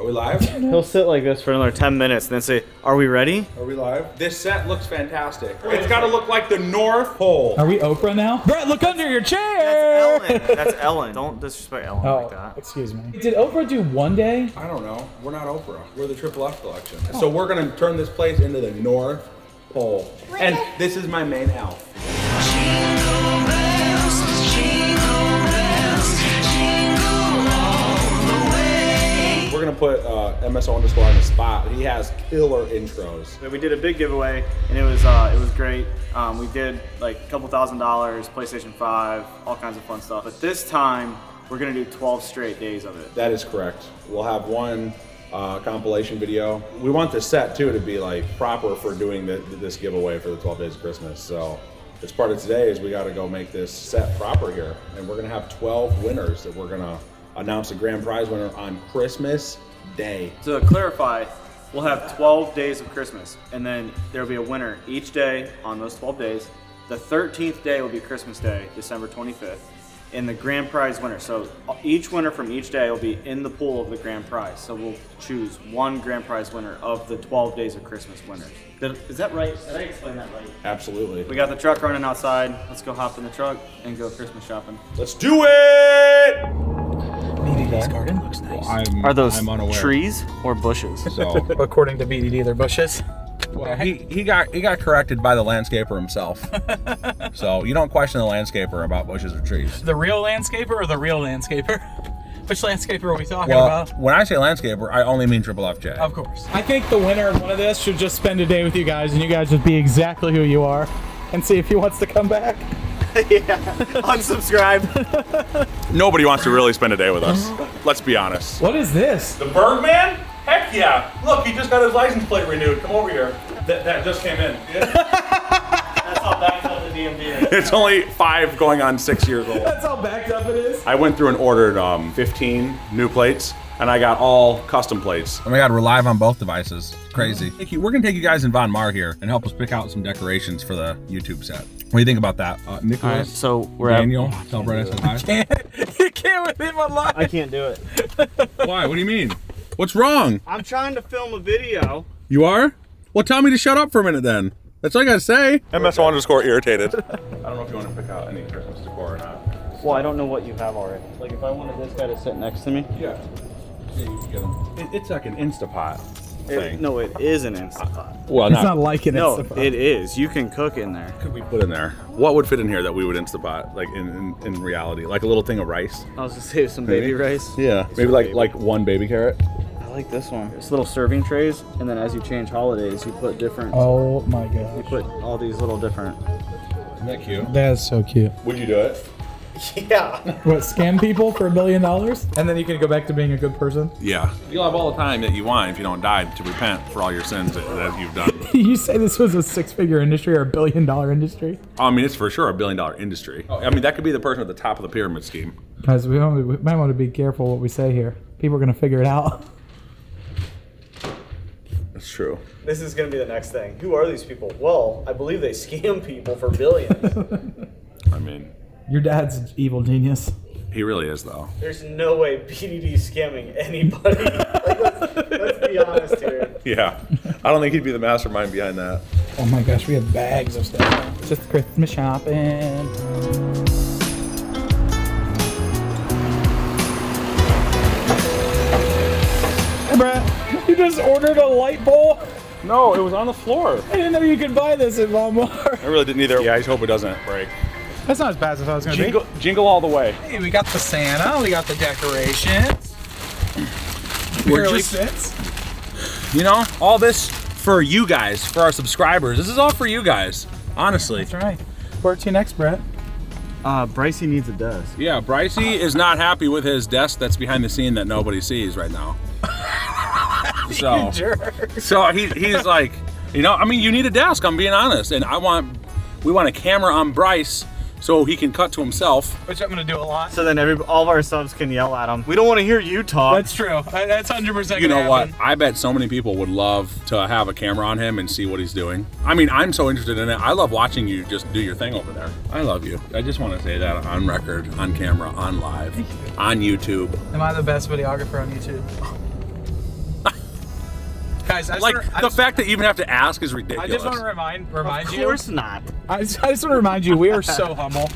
Are we live? He'll sit like this for another 10 minutes and then say, Are we ready? Are we live? This set looks fantastic. It's got to look like the North Pole. Are we Oprah now? Brett, look under your chair. That's Ellen. That's Ellen. Don't disrespect Ellen Oh, like that. excuse me. Did Oprah do one day? I don't know. We're not Oprah. We're the Triple F collection. So we're gonna turn this place into the North Pole. And this is my main elf. Gonna put uh, MSO underscore on the spot. He has killer intros. We did a big giveaway and it was uh, it was great. Um, we did like a couple thousand dollars, PlayStation 5, all kinds of fun stuff. But this time we're gonna do 12 straight days of it. That is correct. We'll have one uh, compilation video. We want the set too to be like proper for doing the, this giveaway for the 12 days of Christmas. So as part of today is we got to go make this set proper here, and we're gonna have 12 winners that we're gonna announce the grand prize winner on Christmas Day. So to clarify, we'll have 12 days of Christmas, and then there'll be a winner each day on those 12 days. The 13th day will be Christmas Day, December 25th, and the grand prize winner. So uh, each winner from each day will be in the pool of the grand prize. So we'll choose one grand prize winner of the 12 days of Christmas winners. Is that right? Did I explain that right? Absolutely. We got the truck running outside. Let's go hop in the truck and go Christmas shopping. Let's do it! BDD's garden looks nice. I'm, Are those I'm unaware. trees or bushes? So According to BDD, they're bushes. well, he, he got he got corrected by the landscaper himself. so you don't question the landscaper about bushes or trees. The real landscaper or the real landscaper? Which landscaper are we talking Well, about? when I say landscaper, I only mean triple FJ. Of course. I think the winner of one of this should just spend a day with you guys and you guys just be exactly who you are and see if he wants to come back. Yeah, unsubscribe. Nobody wants to really spend a day with us. Let's be honest. What is this? The Bergman? Heck yeah! Look, he just got his license plate renewed. Come over here. That, that just came in. That's how backed up the DMV is. it's only five going on six years old. That's how backed up it is. I went through and ordered um, 15 new plates, and I got all custom plates. Oh my god, we're live on both devices. Crazy. Thank you. We're gonna take you guys in Von Maur here and help us pick out some decorations for the YouTube set. What do you think about that? Uh, Nicholas, All right, so we're at- Daniel, tell Brett I said hi. you can't with him alive. I can't do it. Why? What do you mean? What's wrong? I'm trying to film a video. You are? Well, tell me to shut up for a minute then. That's all I gotta say. MSO underscore irritated. I don't know if you want to pick out any Christmas decor or not. Well, I don't know what you have already. Like, if I wanted this guy to sit next to me. Yeah. Yeah, you can get 'em. It, it's like an Instapot It, thing. no, it is an Instapot. well, It's not like it. No, it's the- it is. You can cook in there. could we put in there? What would fit in here that we would Instapot, like in, in, in reality? Like a little thing of rice? I was just save some baby rice. Yeah. Maybe like like one baby carrot. I like this one. It's little serving trays, and then as you change holidays, you put different. Oh my god. You gosh. put all these little different. Isn't that cute? That's so cute. Would you do it? Yeah. What, scam people for a billion dollars? And then you can go back to being a good person? Yeah. You'll have all the time that you want if you don't die to repent for all your sins that, that you've done. you say this was a six figure industry or a billion dollar industry? I mean, it's for sure a billion dollar industry. I mean, that could be the person at the top of the pyramid scheme. Guys, we, only, we might want to be careful what we say here. People are going to figure it out. That's true. This is gonna be the next thing. Who are these people? Well, I believe they scam people for billions. I mean, Your dad's an evil genius. he really is though. There's no way BDD is scamming anybody. like, let's, let's be honest here. Yeah. I don't think he'd be the mastermind behind that. Oh my gosh, we have bags of stuff. It's Just Christmas shopping. Hey, Brett, you just ordered a light bulb? No, it was on the floor. I didn't know you could buy this at Walmart. I really didn't either. Yeah, I just hope it doesn't break. That's not as bad as I thought it was going to Jingle, jingle all the way. Hey, we got the Santa, we got the decorations. We're Barely just- fits. You know, all this for you guys, for our subscribers. This is all for you guys. Honestly. That's right. Where to next, Brett? Uh, Brycey needs a desk. Yeah, Brycey is not happy with his desk that's behind the scene that nobody sees right now. so, so he, he's like, you know, I mean, you need a desk. I'm being honest, and I want, we want a camera on Brice so he can cut to himself. Which I'm going to do a lot. So then every all of our subs can yell at him. We don't want to hear you talk. That's true. That's 100% You know gonna what? I bet so many people would love to have a camera on him and see what he's doing. I mean, I'm so interested in it. I love watching you just do your thing over there. I love you. I just want to say that on record, on camera, on live, on YouTube. Am I the best videographer on YouTube? Guys, I like wanna- I the just- fact that you even have to ask is ridiculous. I ridiculous. just want to remind remind Of you. course not. I just, I just want to remind you, we are so humble.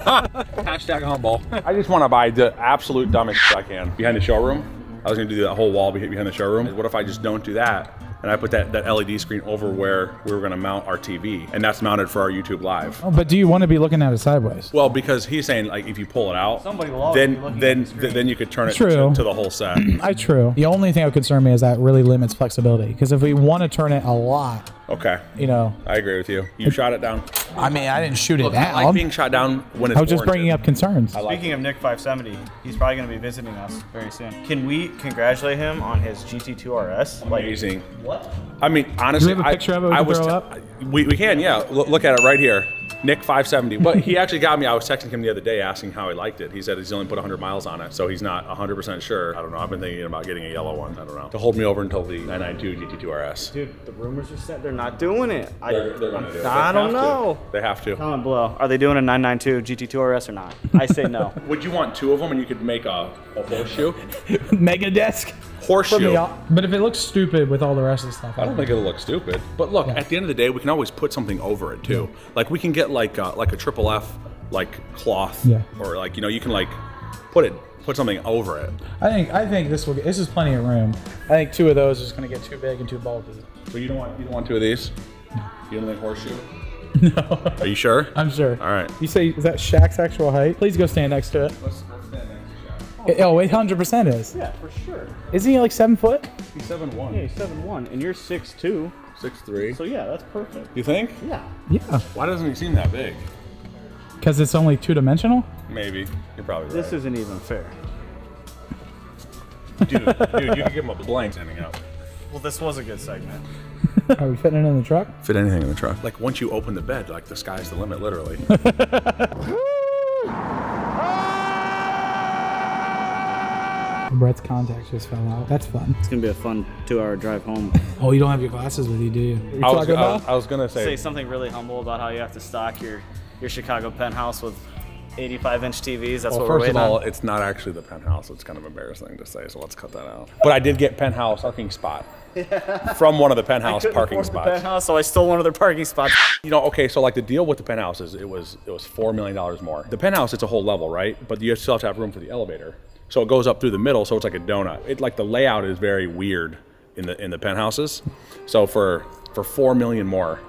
Hashtag humble. I just want to buy the absolute dumbest shit I can behind the showroom. I was gonna do that whole wall behind the showroom. What if I just don't do that? And I put that, that LED screen over where we were gonna mount our TV, and that's mounted for our YouTube live. Oh, but do you want to be looking at it sideways? Well, because he's saying like if you pull it out, Somebody will always be then looking then at the screen. then you could turn it True. to, to the whole set. I true. The only thing that would concern me is that really limits flexibility. Because if we want to turn it a lot, okay, you know, I agree with you. You shot it down. I mean, I didn't shoot it Look, I down. like being shot down when it's I was just warranted. bringing up concerns. like Speaking of Nick 570, he's probably going to be visiting us very soon. Can we congratulate him on his GT2 RS? Like, Amazing. what? I mean, honestly, Do we have a I- picture of it we I can was up? We, we can, yeah. Look, look at it right here. Nick 570. But he actually got me. I was texting him the other day asking how he liked it. He said he's only put 100 miles on it, so he's not 100% sure. I don't know. I've been thinking about getting a yellow one. I don't know. To hold me over until the 992 GT2 RS. Dude, the rumors are set. They're not doing it. I, They're, they're gonna do it. I don't have to. know. They have to. Comment below. Are they doing a 992 GT2 RS or not? I say no. Would you want two of them and you could make a, a horseshoe? Mega desk. Horseshoe. But if it looks stupid with all the rest of the stuff, I don't think it'll look stupid. But look, at the end of the day, we can always put something over it too. Like we can get like a, like a triple F like cloth, Yeah. or like you know you can like put it put something over it. I think I think this will. Get, this is plenty of room. I think two of those is going to get too big and too bulky. But you don't want you don't want two of these. You don't think horseshoe? No. Are you sure? I'm sure. All right. You say is that Shaq's actual height? Please go stand next to it. Let's, let's stand next Oh, it- oh, 800 percent is. yeah, for sure. Isn't he like seven foot? He's seven one. Yeah, he's 7'1", and you're 6'2", Six three. so yeah, that's perfect. You think? Yeah. Yeah, Why doesn't he seem that big? because it's only two dimensional. Maybe. You're probably right. This isn't even fair. dude, dude, you can give him a blank standing up. Well, this was a good segment. Are we fitting it in the truck? Fit anything in the truck. Like once you open the bed, like the sky's the limit, literally. Brett's contacts just fell out. That's fun. It's gonna be a fun two-hour drive home. Oh, you don't have your glasses with you, do you? You I was, talking I, was, I was gonna say, Say something really humble about how you have to stock your your Chicago penthouse with 85-inch TVs. That's Well, what we're waiting first of all, on. it's not actually the penthouse. It's kind of embarrassing to say, so let's cut that out. But I did get penthouse parking spot from one of the penthouse Couldn't parking afford the spots. penthouse, so I stole one of their parking spots. You know, okay, so like the deal with the penthouse is it was it was four million dollars more. The penthouse, it's a whole level, right? But you still have to have room for the elevator, so it goes up through the middle, so it's like a donut. It like the layout is very weird in the in the penthouses. So for for four million more,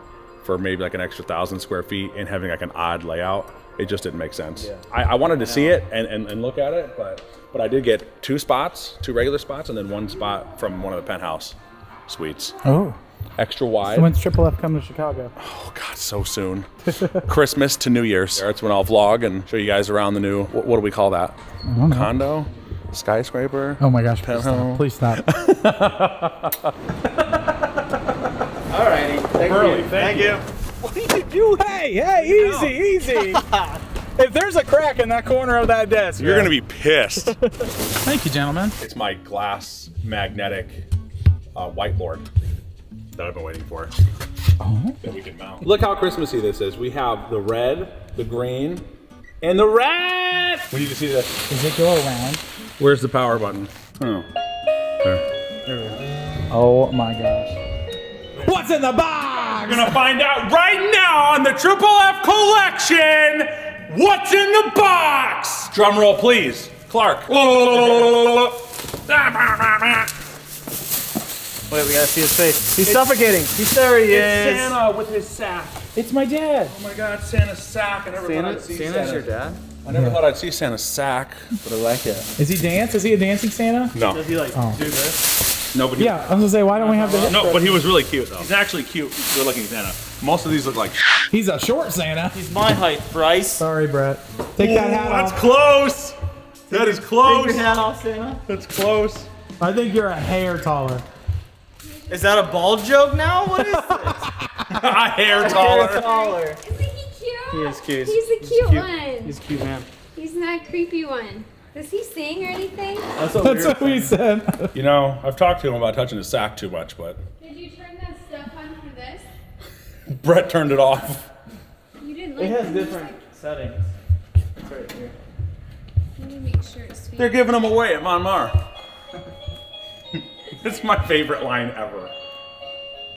for maybe like an extra thousand square feet and having like an odd layout, it just didn't make sense. I, I wanted to see it and, and, and look at it, but but I did get two spots, two regular spots, and then one spot from one of the penthouse suites, oh. Extra wide. So when's Triple F coming to Chicago? Oh God, so soon. Christmas to New Year's. That's when I'll vlog and show you guys around the new. What, what do we call that? don't know. Condo, skyscraper. Oh my gosh! Please stop. Penthouse. Please stop. Alrighty, thank Burley, you. thank Thank you. What did you do? hey, hey, easy, easy. if there's a crack in that corner of that desk, You're gonna be pissed. Thank you, gentlemen. it's my glass magnetic uh, whiteboard that I've been waiting for. Oh. That we can mount. Look how Christmassy this is. We have the red, the green, and the red. We need to see this. Does it go around? Where's the power button? Oh. There. There we go. Oh my gosh. What's in the box? We're gonna find out right now on the Triple F collection what's in the box. Drum roll, please, Clark. Wait, we gotta see his face. He's suffocating. He's there. He is. Santa with his sack. It's my dad. Oh my God, Santa's sack. I never thought Santa, I'd see Santa's Santa. your dad. I never thought I'd see Santa's sack, but I like it. Is he dance? Is he a dancing Santa? No, Does he like Oh. do this? no, but he, Yeah, I was gonna say, why don't we have the? no, but he was really cute though. He's actually cute, good-looking Santa. Most of these look like. He's a short Santa. He's my height, Brice. Sorry, Brett. Take that hat That's off. close. That is close. Take close. your hat off, Santa. That's close. I think you're a hair taller. Is that a bald joke now? What is this? A hair taller. taller. Isn't he cute? He is cute. He's the cute, cute. one. He's a cute man. He's not a creepy one. Does he sing or anything? That's what That's we what we said. You know, I've talked to him about touching his sack too much, but Did you turn that stuff on for this? Brett turned it off. You didn't like It has different music? settings. It's right here. Let me make sure it's sweet. They're giving them away at Von Maur. It's my favorite line ever.